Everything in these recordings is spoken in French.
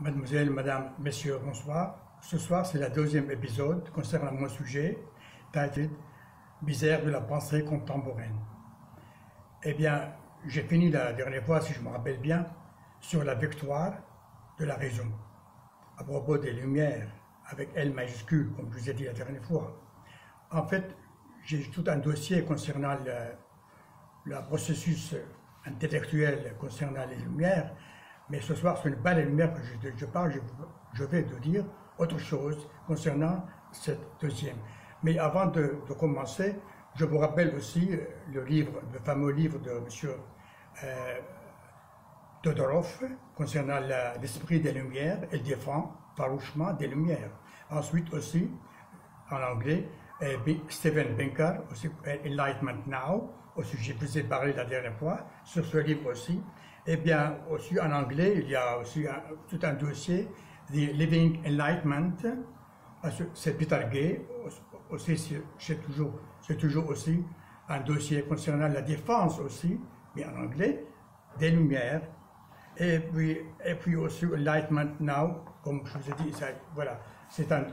Mademoiselle, Madame, Messieurs, bonsoir. Ce soir, c'est le deuxième épisode concernant mon sujet, titlé Misère de la pensée contemporaine. Eh bien, j'ai fini la dernière fois, si je me rappelle bien, sur la victoire de la raison, à propos des Lumières, avec L majuscule, comme je vous ai dit la dernière fois. En fait, j'ai tout un dossier concernant le processus intellectuel concernant les Lumières, mais ce soir, ce n'est pas les lumières que je, parle, je, vais te dire autre chose concernant cette deuxième. Mais avant de, commencer, je vous rappelle aussi euh, le fameux livre de M. Euh, Todorov concernant l'esprit des Lumières. Il défend farouchement des Lumières. Ensuite aussi, en anglais, euh, Stephen Binker, aussi Enlightenment Now, aussi je vous ai parlé la dernière fois, sur ce livre aussi. Eh bien, aussi en anglais, il y a aussi tout un dossier, The Living Enlightenment, c'est Peter Gay, aussi c'est toujours, toujours aussi un dossier concernant la défense aussi, mais en anglais, des Lumières, et puis, et puis aussi Enlightenment Now, comme je vous ai dit, voilà, c'est un,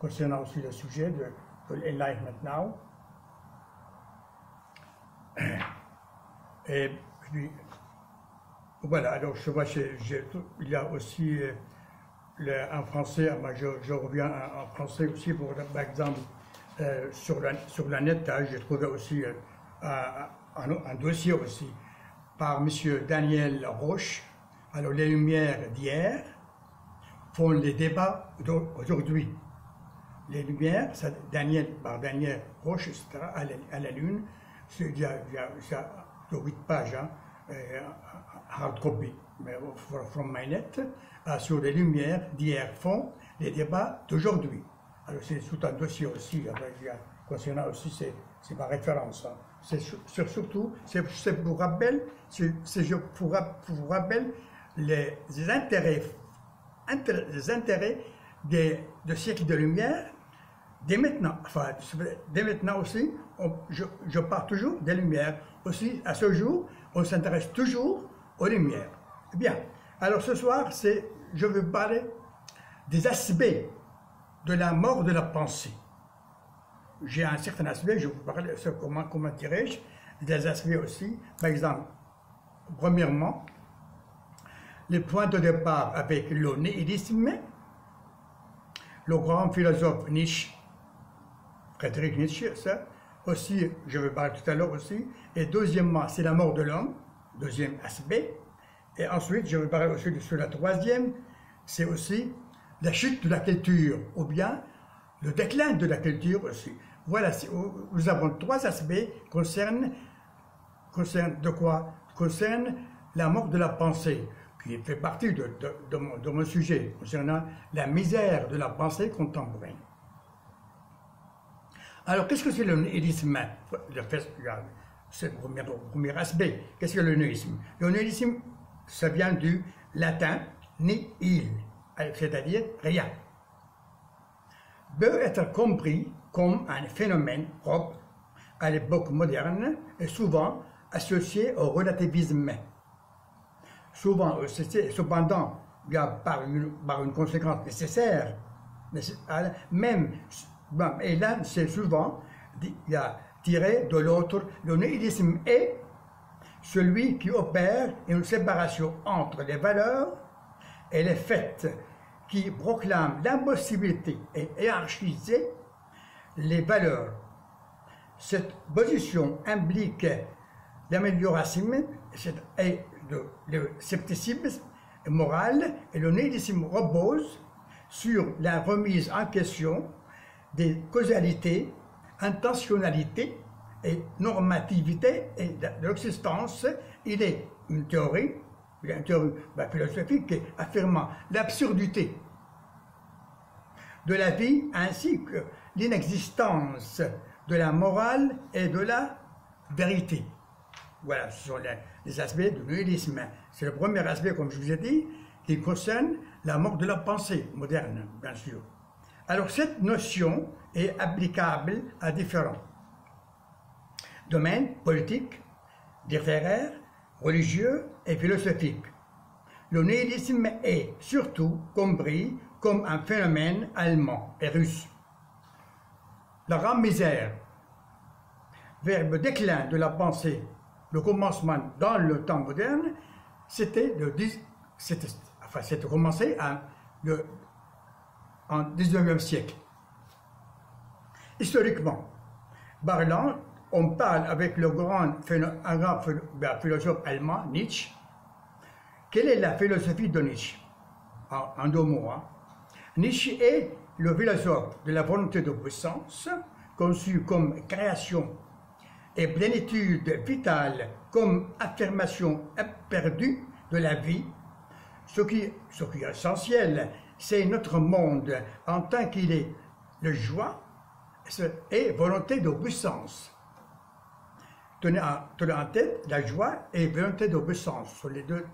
concernant aussi le sujet de, de l'Enlightenment Now. Et puis, voilà, alors je vois, il y a aussi euh, le, en français, moi je, reviens en, français aussi pour par exemple euh, sur, la, sur la hein, j'ai trouvé aussi euh, un, dossier aussi par M. Daniel Roche. Alors les lumières d'hier font les débats d'aujourd'hui. Les lumières, Daniel, par Daniel Roche, etc., à la, Lune, il y a, il y a, 8 pages, hein, hard copy, from my net, euh, sur les lumières d'hier font les débats d'aujourd'hui. Alors c'est tout un dossier aussi, concernant aussi, c'est ma référence. Hein. C'est surtout, c'est pour rappel, c'est pour, les, intérêts, les intérêts des, de siècles de lumière dès maintenant, enfin, dès maintenant aussi, je, je, pars toujours des lumières. Aussi, à ce jour, on s'intéresse toujours aux lumières. Bien, alors ce soir, c'est, je veux parler des aspects de la mort de la pensée. J'ai un certain aspect, je vous parler de comment, comment dirais-je, des aspects aussi. Par exemple, premièrement, les points de départ avec le nihilisme, le grand philosophe Nietzsche, Friedrich Nietzsche, aussi, je vais parler tout à l'heure aussi. Et deuxièmement, c'est la mort de l'homme deuxième aspect. Et ensuite, je vais parler aussi sur la troisième, c'est aussi la chute de la culture, ou bien le déclin de la culture aussi. Voilà, nous avons trois aspects concernent, concernent de quoi? Concerne la mort de la pensée, qui fait partie de, mon, sujet, concernant la misère de la pensée contemporaine. Alors, qu'est-ce que c'est le nihilisme? C'est le premier, aspect. Qu'est-ce que le nihilisme Le nihilisme, ça vient du latin nihil, c'est-à-dire rien. Peut être compris comme un phénomène propre à l'époque moderne et souvent associé au relativisme. Souvent, euh, cependant, par une, par une conséquence nécessaire, même, et là, c'est souvent, il y a tiré de l'autre, le nihilisme est celui qui opère une séparation entre les valeurs et les faits, qui proclame l'impossibilité et hiérarchiser les valeurs. Cette position implique l'amélioration et le scepticisme moral et le nihilisme repose sur la remise en question des causalités intentionnalité et normativité de l'existence, il est une théorie, une théorie bah, philosophique affirmant l'absurdité de la vie ainsi que l'inexistence de la morale et de la vérité. Voilà, ce sont les, aspects du nihilisme. C'est le premier aspect, comme je vous ai dit, qui concerne la mort de la pensée moderne, bien sûr. Alors cette notion est applicable à différents domaines politiques, littéraires, religieux et philosophiques. le nihilisme est surtout compris comme un phénomène allemand et russe. La grande misère vers le déclin de la pensée, le commencement dans le temps moderne, c'était le c'était, enfin, commencé à, le, en 19e siècle. Historiquement parlant, on parle avec le grand, ben, philosophe allemand, Nietzsche. Quelle est la philosophie de Nietzsche? En, deux mots. Hein. Nietzsche est le philosophe de la volonté de puissance, conçu comme création et plénitude vitale comme affirmation perdue de la vie. Ce qui, ce qui est essentiel, c'est notre monde en tant qu'il est le joie et volonté de puissance. Tenez en, tête la joie et volonté d'obéissance sont les deux,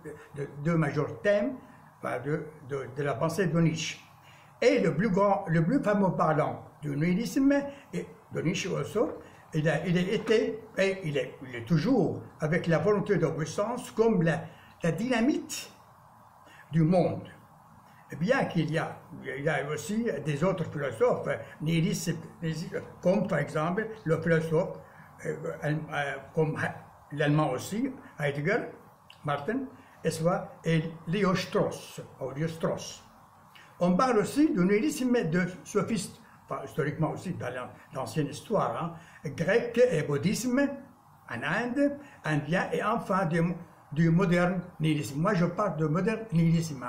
deux, majeurs thèmes de, la pensée de Nietzsche. Et le plus grand, le plus fameux parlant du nihilisme, et de Nietzsche aussi, il a, il été, et il est, il est, toujours, avec la volonté d'obéissance comme la dynamite du monde. Bien qu'il y a, il y a aussi des autres philosophes nihilistes, comme par exemple le philosophe euh, euh, comme l'allemand aussi, Heidegger, Martin, et Leo Strauss, ou Leo Strauss. On parle aussi du nihilisme de sophistes, enfin, historiquement aussi dans l'ancienne histoire, hein, grec et bouddhisme en Inde, indien, et enfin du, du moderne nihilisme. Moi, je parle de moderne nihilisme.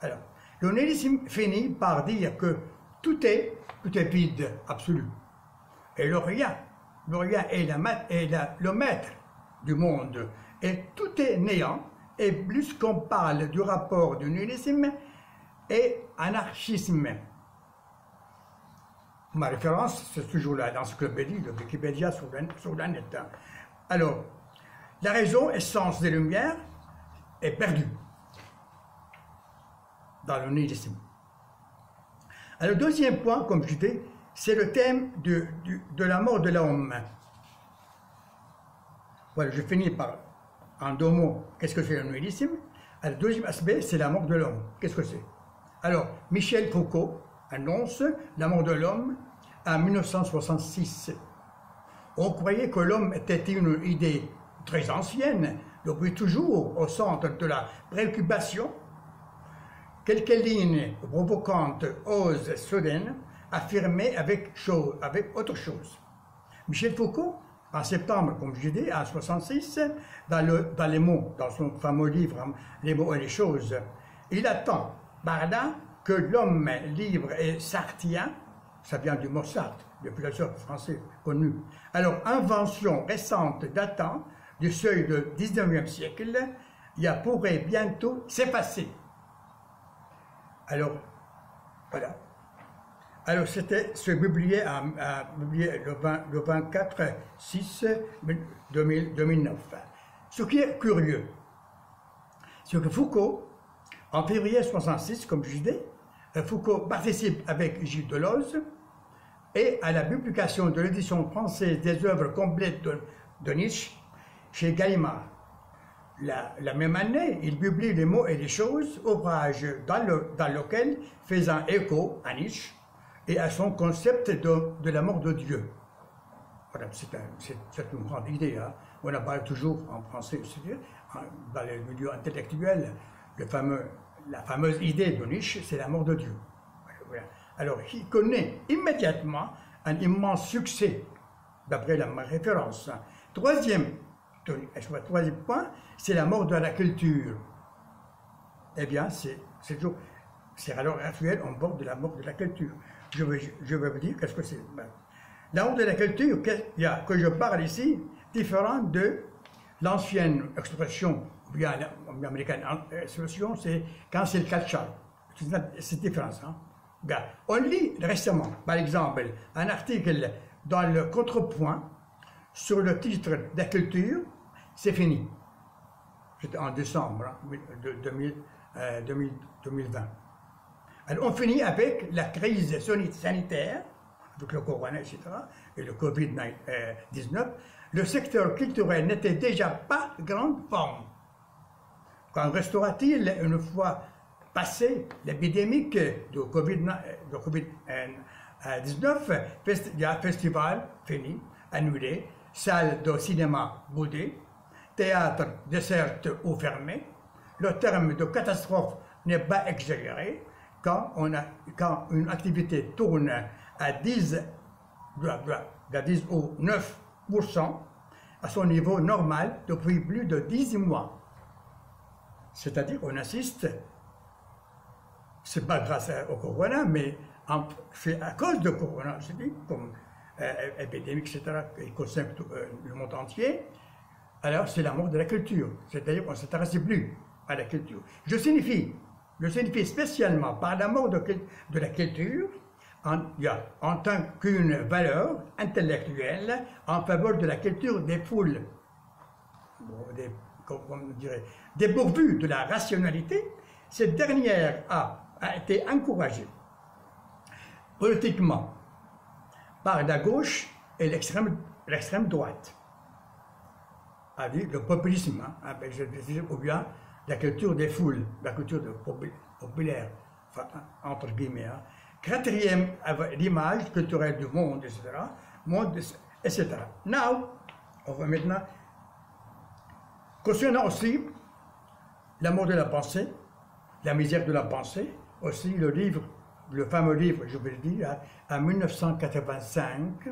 Alors, le nihilisme finit par dire que tout est, tout est vide, absolu. Et le rien le rien est, le maître du monde et tout est néant. Et plus qu'on parle du rapport du nihilisme et anarchisme. Ma référence, c'est toujours là, que de Wikipédia sur la, sur la net. Alors, la raison, essence des Lumières, est perdue dans le nihilisme. Alors, deuxième point, comme je disais, c'est le thème de, de, la mort de l'homme. Voilà, je finis par, en deux mots, qu'est-ce que c'est le nihilisme Le deuxième aspect, c'est la mort de l'homme. Qu'est-ce que c'est? Alors, Michel Foucault annonce la mort de l'homme en 1966. On croyait que l'homme était une idée très ancienne, depuis toujours au centre de la préoccupation. Quelques lignes provocantes osent soudain affirmé avec, chose, avec autre chose. Michel Foucault, en septembre, comme je dis, en 66, dans, le, dans les mots, dans son fameux livre Les mots et les choses, il attend là que l'homme libre et sartien, ça vient du mot Sartre, le philosophe français connu, alors invention récente datant du seuil du 19e siècle, il pourrait bientôt s'effacer. Alors, voilà. Alors, c'était ce publié, le, 24 6 2009. Ce qui est curieux, c'est que Foucault, en février 66, comme je disais, Foucault participe avec Gilles Deleuze et à la publication de l'édition française des œuvres complètes de, Nietzsche chez Gallimard. La, même année, il publie Les mots et les choses, ouvrage dans, le, dans lequel, faisant écho à Nietzsche, et à son concept de, de la mort de Dieu. Voilà, c'est une grande idée. Hein. On en parle toujours en français aussi, dans les milieux intellectuels. Le fameux, la fameuse idée de Nietzsche, c'est la mort de Dieu. Alors, il connaît immédiatement un immense succès, d'après la référence. Troisième, troisième point, c'est la mort de la culture. Eh bien, c'est c'est alors actuel, on parle de la mort de la culture je vais, je vais vous dire qu'est-ce que c'est. Ben, la honte de la culture que, que je parle ici, différente de l'ancienne expression, ou bien l'américaine expression, c'est quand c'est le culture. C'est différent, hein? Bien, on lit récemment, par exemple, un article dans le contrepoint sur le titre de la culture, c'est fini. C'était en décembre hein, de 2020. Alors, on finit avec la crise sanitaire, avec le corona, etc., et le Covid-19. Le secteur culturel n'était déjà pas grande forme. Quand restera-t-il une fois passé l'épidémie de Covid-19, il y a festival fini, annulé, salle de cinéma boudée, théâtre desserte ou fermé. Le terme de catastrophe n'est pas exagéré quand, on a, quand une activité tourne à 10, à 10 ou 9% à son niveau normal depuis plus de 10 mois. C'est-à-dire qu'on assiste, c'est pas grâce au corona, mais à cause de corona, je dis, comme euh, épidémie, etc., qui concerne le monde entier, alors c'est la mort de la culture. C'est-à-dire qu'on ne s'intéresse plus à la culture. Je signifie, je signifie spécialement par la mort de, la culture, en, tant qu'une valeur intellectuelle en faveur de la culture des foules, des, comment dirait, dépourvues de la rationalité, cette dernière a été encouragée politiquement par la gauche et l'extrême droite. Avec le populisme, hein, ou bien la culture des foules, la culture populaire, entre guillemets. Hein. Quatrième, l'image culturelle du monde, etc. Monde. Now, on va maintenant concernant aussi l'amour de la pensée, la misère de la pensée, aussi le livre, le fameux livre, je vous le dis, en 1985,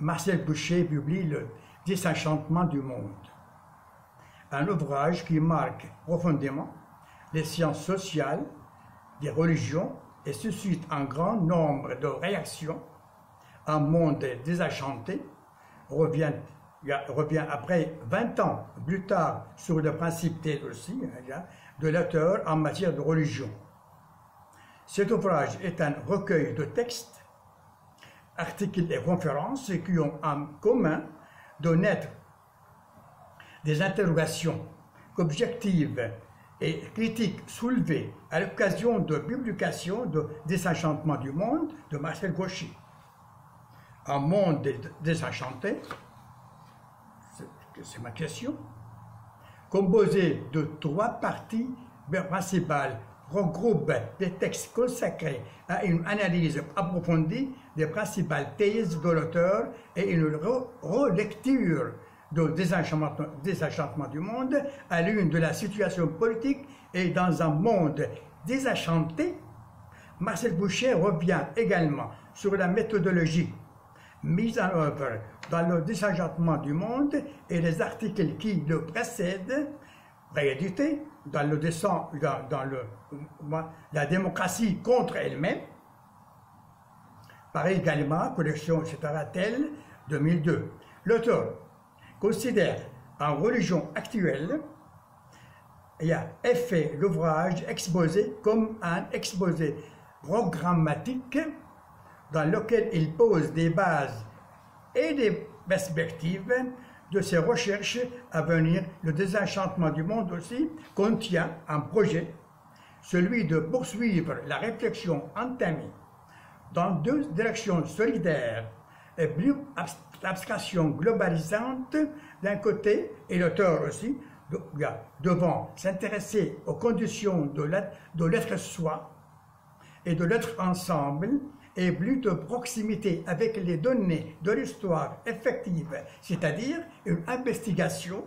Marcel Boucher publie Le Désenchantement du monde, un ouvrage qui marque profondément les sciences sociales, des religions et suscite un grand nombre de réactions. Un monde désenchanté revient, revient après 20 ans plus tard sur le principe aussi hein, de l'auteur en matière de religion. Cet ouvrage est un recueil de textes, articles et conférences qui ont en commun de naître des interrogations objectives et critiques soulevées à l'occasion de publication de Désenchantement du monde de Marcel Gauchy. Un monde désenchanté, c'est ma question, composé de trois parties principales regroupe des textes consacrés à une analyse approfondie des principales thèses de l'auteur et une relecture de désenchantement, du monde à l'une de la situation politique et dans un monde désenchanté, Marcel Boucher revient également sur la méthodologie mise en œuvre dans le désenchantement du monde et les articles qui le précèdent, réédités dans le descend, dans, le, la démocratie contre elle-même, pareil également, collection, etc., telle, 2002. L'auteur considère en religion actuelle et a fait l'ouvrage exposé comme un exposé programmatique dans lequel il pose des bases et des perspectives de ses recherches à venir. Le désenchantement du monde aussi contient un projet, celui de poursuivre la réflexion entamée dans deux directions solidaires et plus l'abstraction globalisante d'un côté, et l'auteur aussi, devant s'intéresser aux conditions de l'être soi et de l'être ensemble, et plus de proximité avec les données de l'histoire effective, c'est-à-dire une investigation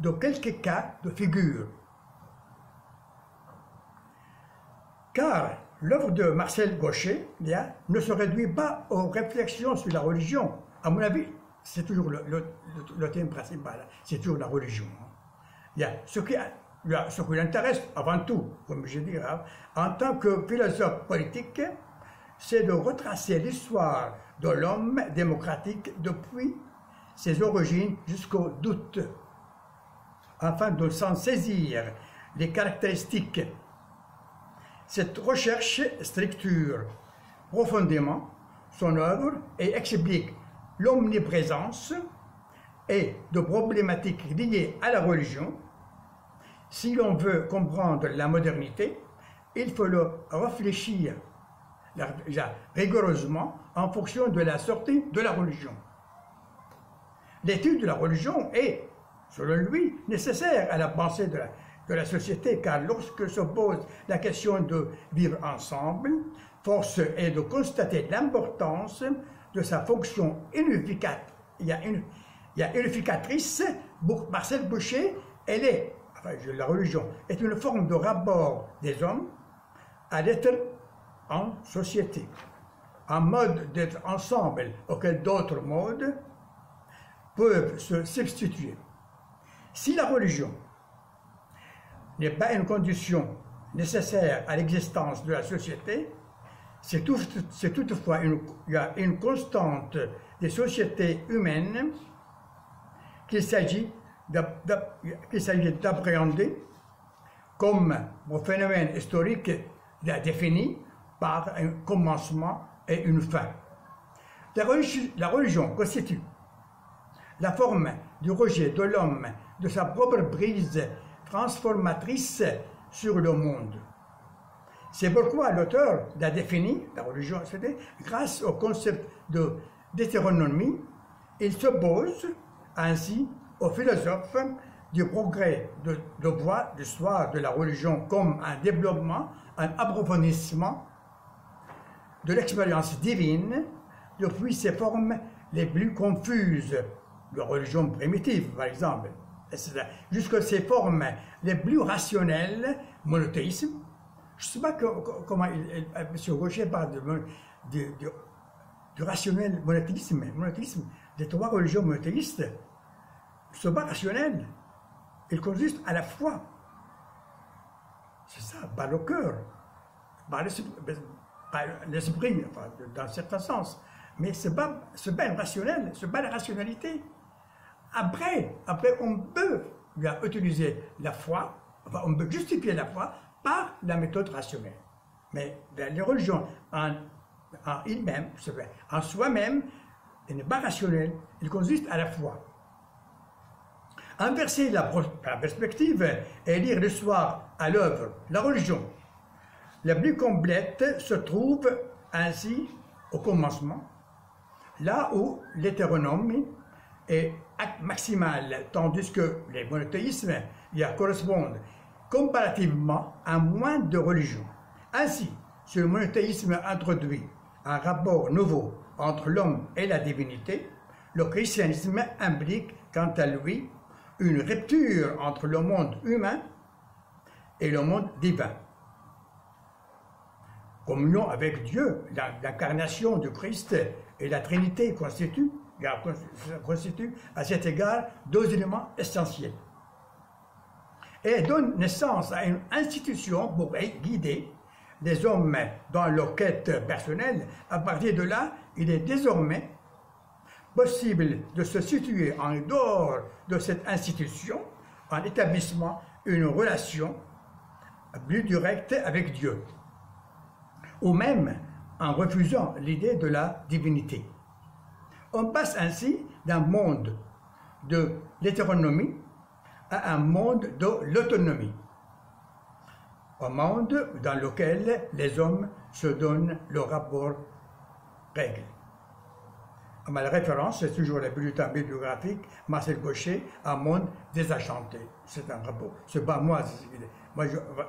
de quelques cas de figure. Car l'œuvre de Marcel Gaucher ne se réduit pas aux réflexions sur la religion, à mon avis, c'est toujours le, thème principal, c'est toujours la religion. A ce qui, ce qui l'intéresse avant tout, comme je dirais, hein, en tant que philosophe politique, c'est de retracer l'histoire de l'homme démocratique depuis ses origines jusqu'au doute, afin de s'en saisir les caractéristiques. Cette recherche structure profondément son œuvre et explique l'omniprésence et de problématiques liées à la religion. Si l'on veut comprendre la modernité, il faut le réfléchir rigoureusement en fonction de la sortie de la religion. L'étude de la religion est, selon lui, nécessaire à la pensée de la, société, car lorsque se pose la question de vivre ensemble, force est de constater l'importance de sa fonction unificatrice. Unificatrice, Marcel Boucher, elle est, la religion, est une forme de rapport des hommes à l'être en société, un mode d'être ensemble auquel d'autres modes peuvent se substituer. Si la religion n'est pas une condition nécessaire à l'existence de la société, c'est toutefois une, constante des sociétés humaines qu'il s'agit d'appréhender comme un phénomène historique défini par un commencement et une fin. La religion, constitue la forme du rejet de l'homme de sa propre brise transformatrice sur le monde. C'est pourquoi l'auteur l'a défini, la religion, grâce au concept de d'hétéronomie, il s'oppose ainsi aux philosophes du progrès de, de voie l'histoire de la religion comme un développement, un approfondissement de l'expérience divine depuis ses formes les plus confuses, la religion primitive par exemple, jusqu'à ses formes les plus rationnelles, monothéisme? Je ne sais pas comment M. Rocher parle de, du rationnel monothéisme, monothéisme des trois religions monothéistes ne sont pas rationnels. Ils consistent à la foi. C'est ça, par le cœur, par l'esprit, enfin, dans un certain sens. Mais ce pas, pas rationnel, ce n'est pas la rationalité. Après, après, on peut utiliser la foi, enfin, on peut justifier la foi par la méthode rationnelle. Mais les religions en, en même en soi-même, n'est pas rationnel, il consiste à la foi. Inverser la, perspective et lire l'histoire à l'œuvre, la religion, la plus complète se trouve ainsi au commencement, là où l'hétéronomie est maximale, tandis que les monothéismes y correspondent comparativement à moins de religions. Ainsi, si le monothéisme introduit un rapport nouveau entre l'homme et la divinité, le christianisme implique quant à lui une rupture entre le monde humain et le monde divin. Communion avec Dieu, l'incarnation du Christ et la Trinité constituent, à cet égard deux éléments essentiels. Et donne naissance à une institution pour guider des hommes dans leur quête personnelle, à partir de là, il est désormais possible de se situer en dehors de cette institution en établissant une relation plus directe avec Dieu, ou même en refusant l'idée de la divinité. On passe ainsi d'un monde de l'hétéronomie à un monde de l'autonomie un monde dans lequel les hommes se donnent le rapport règle. Ma référence, c'est toujours le bulletin bibliographique, Marcel Gaucher, Un monde désenchanté. C'est un rapport. C'est pas moi. moi euh,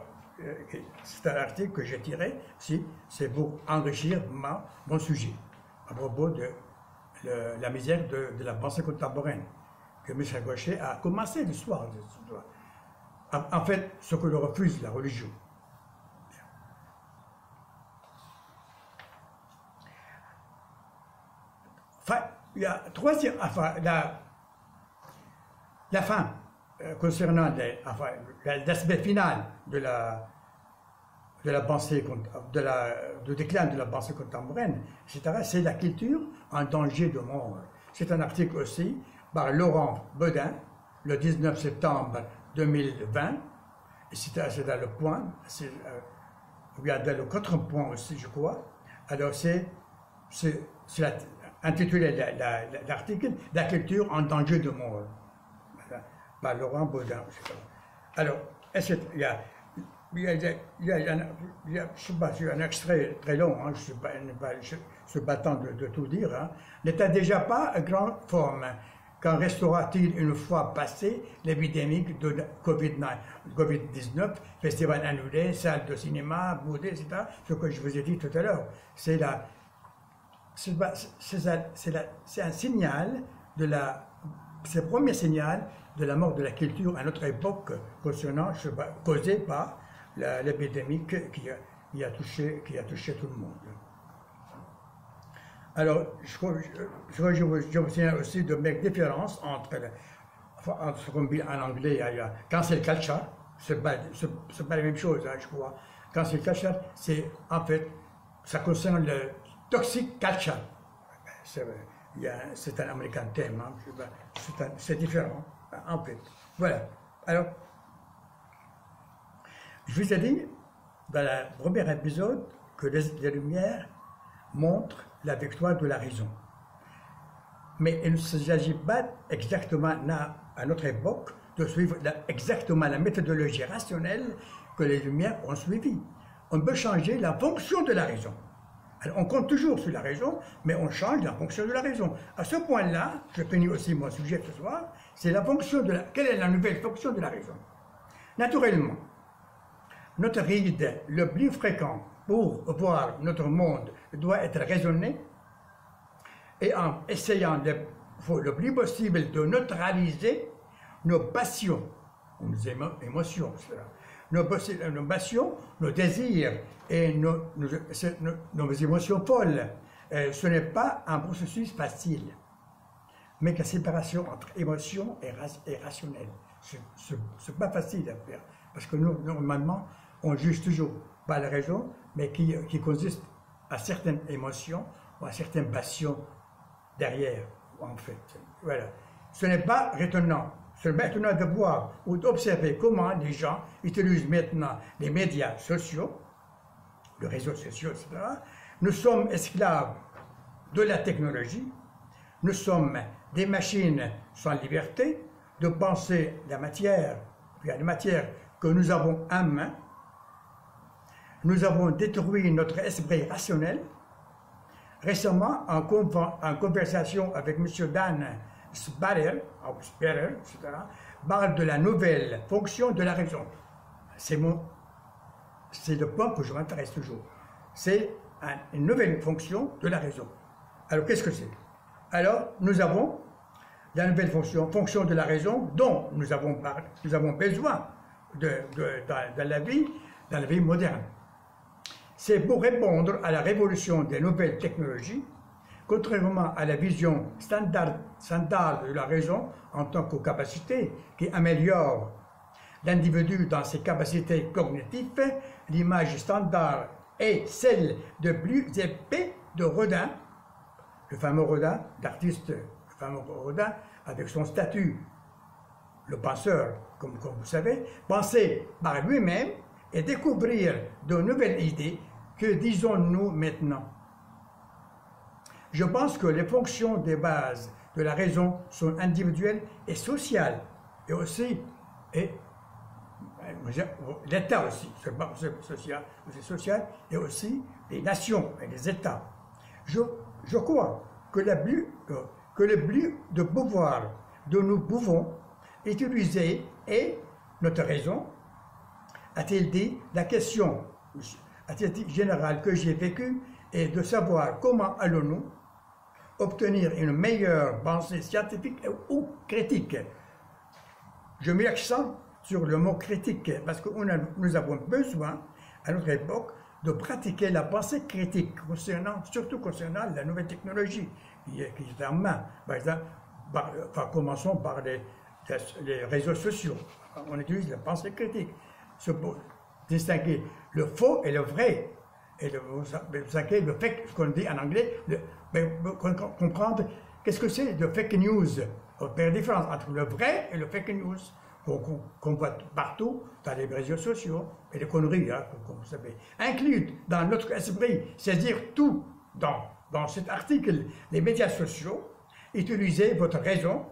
c'est un article que j'ai tiré, si, c'est pour enrichir mon sujet à propos de la misère de, la pensée contemporaine que M. Gaucher a commencé l'histoire. En fait, ce que le refuse la religion. Enfin, il y a troisième, enfin, la, la euh, concernant l'aspect final de la, de la pensée, de la, du déclin de la pensée contemporaine, etc., c'est la culture en danger de mort. C'est un article aussi par Laurent Bedin, le 19 septembre 2020. C'est dans le point, a dans le quatre points aussi, je crois. Alors, c'est, intitulé l'article La culture en danger de mort. Par Laurent Baudin. Alors, il y a il y a, il y a, y a un extrait très long, hein, je ne suis pas, battant de, tout dire. Hein. N'était déjà pas grande forme quand restera-t-il une fois passé l'épidémie de Covid-19, festival annulé, salle de cinéma, boudé, etc. Ce que je vous ai dit tout à l'heure, c'est un signal de la, c'est le premier signal de la mort de la culture à notre époque, causée par l'épidémie qui a, touché, qui a touché tout le monde. Alors, je crois, je, je, je tiens aussi de mettre différence entre, entre ce qu'on dit en anglais, y a cancel culture, c'est pas, pas la même chose, hein, je crois. Cancel culture, c'est en fait, ça concerne le toxic culture. C'est un américain thème, hein, c'est différent, en fait. Voilà. Alors, je vous ai dit, dans le premier épisode, que les, les Lumières montrent la victoire de la raison. Mais il ne s'agit pas exactement à notre époque de suivre exactement la méthodologie rationnelle que les Lumières ont suivie. On peut changer la fonction de la raison. On compte toujours sur la raison, mais on change la fonction de la raison. À ce point-là, je finis aussi mon sujet ce soir, c'est la fonction de la... Quelle est la nouvelle fonction de la raison? Naturellement, notre ride le plus fréquent pour voir notre monde doit être raisonné et en essayant le plus possible de neutraliser nos passions, nos émotions, nos, passions, nos désirs et nos, nos, émotions folles. Euh, ce n'est pas un processus facile, mais la séparation entre émotion et, rationnel, ce n'est pas facile à faire, parce que nous, normalement, on juge toujours pas la raison, mais qui, consiste à certaines émotions ou à certaines passions derrière, en fait. Voilà. Ce n'est pas retenant. C'est maintenant de voir ou d'observer comment les gens utilisent maintenant les médias sociaux, les réseaux sociaux, etc. Nous sommes esclaves de la technologie, nous sommes des machines sans liberté, de penser la matière, la matière que nous avons en main, nous avons détruit notre esprit rationnel. Récemment, en, conversation avec M. Dan Sparer, parle de la nouvelle fonction de la raison. C'est le point que je m'intéresse toujours. C'est une nouvelle fonction de la raison. Alors, qu'est-ce que c'est? Alors, nous avons la nouvelle fonction, fonction de la raison dont nous avons, nous avons besoin de, dans la vie, dans la vie moderne c'est pour répondre à la révolution des nouvelles technologies, contrairement à la vision standard, de la raison en tant que capacité qui améliore l'individu dans ses capacités cognitives, l'image standard est celle de plus épais de Rodin, le fameux Rodin, l'artiste, le fameux Rodin, avec son statut, le penseur, comme, comme vous savez, penser par lui-même et découvrir de nouvelles idées. Que disons-nous maintenant? Je pense que les fonctions des bases de la raison sont individuelles et sociales, et aussi, et l'État aussi, c'est social, social, et aussi les nations et les États. Je, crois que, la que le but de pouvoir dont nous pouvons utiliser est notre raison, a-t-il dit, la question à titre général que j'ai vécu est de savoir comment allons-nous obtenir une meilleure pensée scientifique ou critique. Je mets l'accent sur le mot critique parce que nous avons besoin, à notre époque, de pratiquer la pensée critique, concernant, surtout concernant la nouvelle technologie qui est, en main. Par exemple, commençons par les, réseaux sociaux. On utilise la pensée critique distinguer le faux et le vrai. Et vous savez, le fake, ce qu'on dit en anglais, le, comprendre qu'est-ce que c'est le fake news? On fait la différence entre le vrai et le fake news qu'on voit partout dans les réseaux sociaux et les conneries, hein, comme vous savez. Inclus dans notre esprit, c'est-à-dire tout dans, dans cet article, les médias sociaux, utilisez votre raison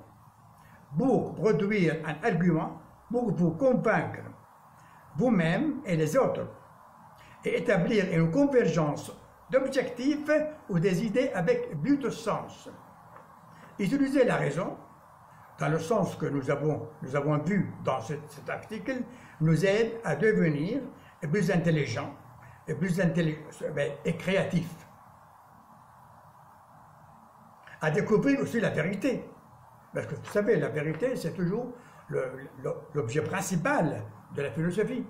pour produire un argument, pour vous convaincre vous-même et les autres, et établir une convergence d'objectifs ou des idées avec but de sens. Utiliser la raison dans le sens que nous avons, nous avons vu dans cet article, nous aide à devenir plus intelligents et plus ben, et créatifs. À découvrir aussi la vérité. Parce que vous savez, la vérité, c'est toujours l'objet principal de la philosophie.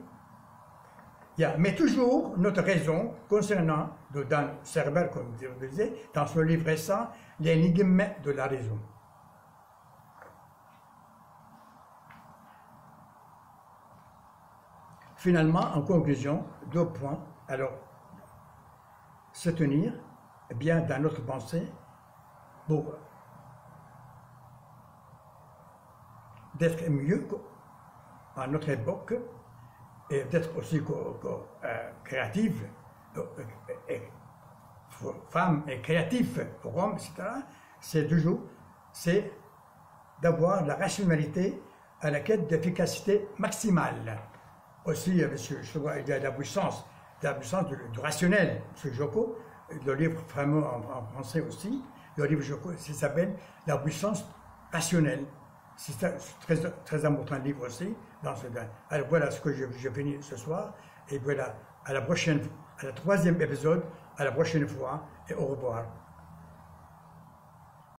Mais toujours notre raison concernant, dans Cerber, comme vous disiez, dans son livre récent, l'énigme de la raison. Finalement, en conclusion, deux points. Alors, se tenir eh bien dans notre pensée pour d'être mieux à notre époque et d'être aussi euh, créative, euh, et, femme et créatif, homme, etc., c'est toujours, c'est d'avoir la rationalité à la quête d'efficacité maximale. Aussi, euh, monsieur, il y a la puissance, la puissance du, rationnel, M. Joko, le livre fameux en, français aussi, le livre Joko, s'appelle La puissance rationnelle. C'est très, très important livre aussi. Dans ce, alors voilà ce que j'ai fini ce soir. Et voilà, à la prochaine, à la troisième épisode, à la prochaine fois, et au revoir.